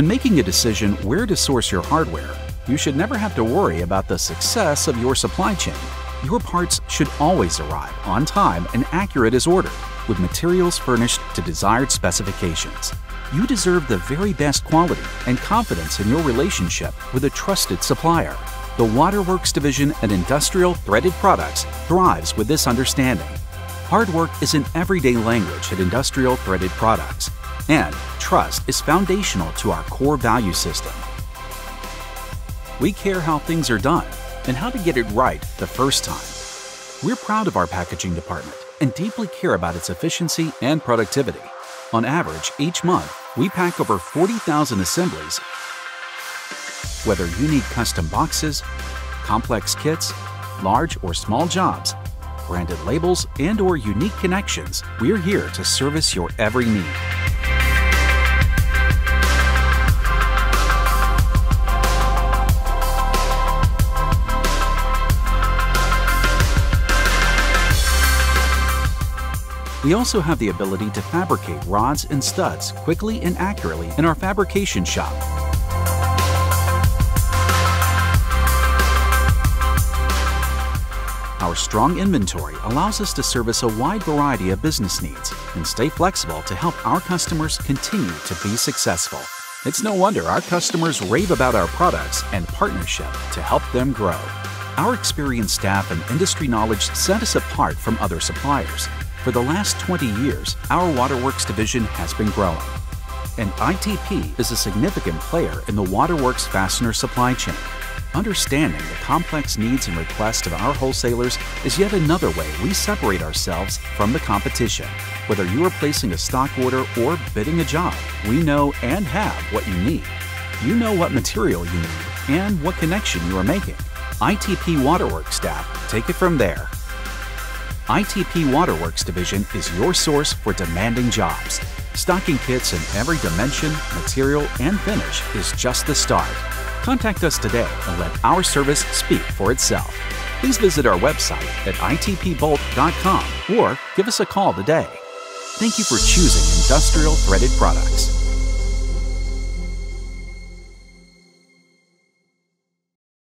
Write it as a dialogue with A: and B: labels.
A: When making a decision where to source your hardware, you should never have to worry about the success of your supply chain. Your parts should always arrive on time and accurate as ordered, with materials furnished to desired specifications. You deserve the very best quality and confidence in your relationship with a trusted supplier. The Waterworks division and Industrial Threaded Products thrives with this understanding. Hard work is an everyday language at Industrial Threaded Products, and trust is foundational to our core value system. We care how things are done and how to get it right the first time. We're proud of our packaging department and deeply care about its efficiency and productivity. On average, each month, we pack over 40,000 assemblies whether you need custom boxes, complex kits, large or small jobs, branded labels, and or unique connections, we're here to service your every need. We also have the ability to fabricate rods and studs quickly and accurately in our fabrication shop Our strong inventory allows us to service a wide variety of business needs and stay flexible to help our customers continue to be successful. It's no wonder our customers rave about our products and partnership to help them grow. Our experienced staff and industry knowledge set us apart from other suppliers. For the last 20 years, our Waterworks division has been growing. And ITP is a significant player in the Waterworks fastener supply chain. Understanding the complex needs and requests of our wholesalers is yet another way we separate ourselves from the competition. Whether you are placing a stock order or bidding a job, we know and have what you need. You know what material you need and what connection you are making. ITP Waterworks staff take it from there. ITP Waterworks Division is your source for demanding jobs. Stocking kits in every dimension, material, and finish is just the start. Contact us today and let our service speak for itself. Please visit our website at itpbolt.com or give us a call today. Thank you for choosing Industrial Threaded Products.